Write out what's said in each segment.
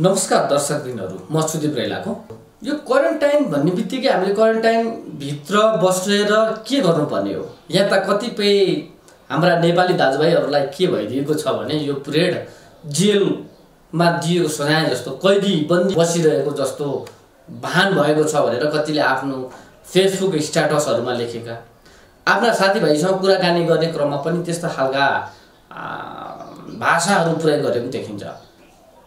नमस्कार दर्शकबिनहरू म सुदीप रैलाको। यो क्वारेन्टाइन भन्ने बित्तिकै हामीले क्वारेन्टाइनभित्र बसेर के गर्नुपर्ने हो? यहाँ त कतिपय हाम्रा नेपाली दाजुभाइहरूलाई के भइदिएको छ भने यो पिरियड जेलमा दिएको सजाय जस्तो कैदी बन्दी बसिरहेको जस्तो भान भएको छ भनेर कतिले आफ्नो फेसबुक स्ट्याटसहरूमा लेखेका। आफ्ना साथीभाइसँग कुराकानी गर्ने क्रममा पनि त्यस्ता खालका भाषाहरू प्रयोग गरेको देखिन्छ।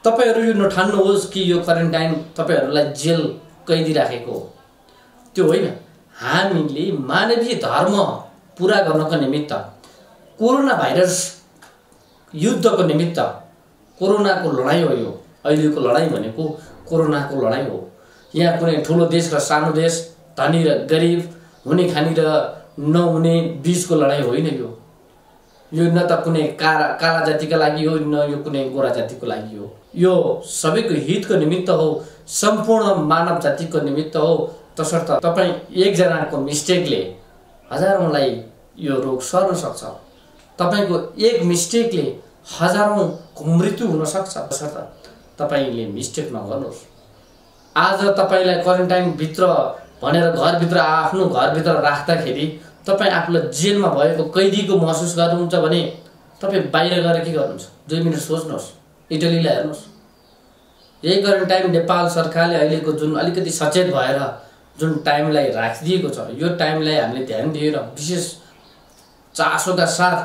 तपाईँहरू यो नठान्नुहोस् कि यो क्वारेन्टाइन तपाईँहरूलाई जेल कैदी राखेको हो। त्यो होइन हामीले मानवीय धर्म पुरा गर्नको निमित्त कोरोना भाइरस युद्धको निमित्त कोरोनाको लडाइँ हो यो अहिलेको लडाइँ भनेको कोरोनाको लडाइँ हो। यहाँ कुनै ठुलो देश र सानो देश धनी र गरिब हुने खाने र नहुने बिचको लडाइँ होइन यो। यो न त कुनै काला काला जातिका लागि हो न यो कुनै गोरा जातिको लागि हो यो सबैको हितको निमित्त हो सम्पूर्ण मानव जातिको निमित्त हो तसर्थ तपाईँ एकजनाको मिस्टेकले हजारौँलाई यो रोग सर्न सक्छ तपाईँको एक मिस्टेकले हजारौँको मृत्यु हुनसक्छ तसर्थ तपाईँले मिस्टेक नगर्नुहोस् आज तपाईँलाई क्वारेन्टाइनभित्र भनेर घरभित्र आफ्नो घरभित्र राख्दाखेरि तपाईँ आफूलाई जेलमा भएको कैदीको महसुस गर्नुहुन्छ भने तपाईँ बाहिर गएर के गर्नुहुन्छ? दुई मिनट सोच्नुहोस्। इटलीलाई हेर्नुहोस्। यही क्वारेन्टाइन नेपाल सरकारले अहिलेको जुन अलिकति सचेत भएर जुन टाइमलाई राखिदिएको छ यो टाइमलाई हामीले ध्यान दिएर विशेष चासोका साथ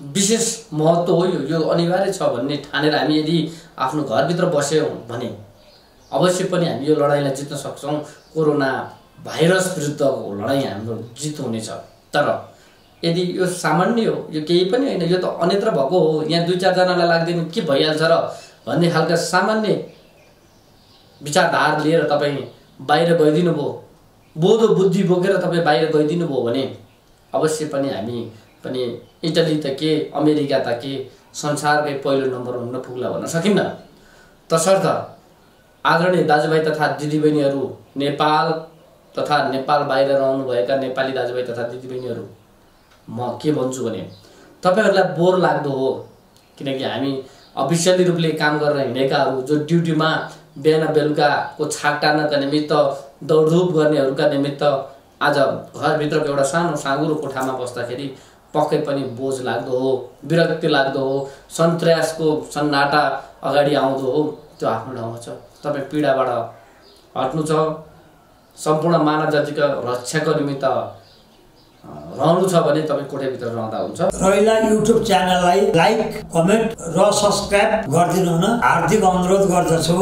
विशेष महत्त्व हो यो। यो अनिवार्य छ भन्ने ठानेर हामी यदि आफ्नो घरभित्र बस्यौँ भने अवश्य पनि हामी यो लडाइँलाई जित्न सक्छौँ। कोरोना भाइरस विरुद्धको लडाइँ हाम्रो जित हुनेछ। तर यदि यो सामान्य हो यो केही पनि होइन यो त अन्यत्र भएको हो। यहाँ दुई चारजनालाई लाग्दैन के भइहाल्छ र भन्ने खालका सामान्य विचारधार लिएर तपाईँ बाहिर गइदिनु भयो। बोधो बुद्धि बोकेर तपाईँ बाहिर गइदिनु भयो भने अवश्य पनि हामी पनि इटली त के अमेरिका त के संसारकै पहिलो नम्बर हुन पुग्ला भन्न सकिन्न। तसर्थ आदरणीय दाजुभाइ तथा दिदीबहिनीहरू नेपाल तथा नेपाल बाहिर रहनुभएका नेपाली दाजुभाइ तथा दिदीबहिनीहरू म के भन्छु भने तपाईँहरूलाई बोर लाग्दो हो किनकि हामी अफिसियली रूपले काम गरेर हिँडेकाहरू जो ड्युटीमा बिहान बेलुकाको छाक टार्नका निमित्त दौडधुप गर्नेहरूका निमित्त आज घरभित्रको एउटा सानो साँगुरो कोठामा बस्दाखेरि पक्कै पनि बोझ लाग्दो हो विरक्ति लाग्दो हो सन्तासको सन्नाटा अगाडि आउँदो हो त्यो आफ्नो ठाउँमा छ। तपाईँ पीडाबाट हट्नु छ सम्पूर्ण मानव जातिको रक्षाको निमित्त रहनु छ भने तपाईँ कोठाभित्र रहँदा हुन्छ रैला युट्युब च्यानललाई लाइक कमेन्ट र सब्सक्राइब गरिदिनु हुन हार्दिक अनुरोध गर्दछु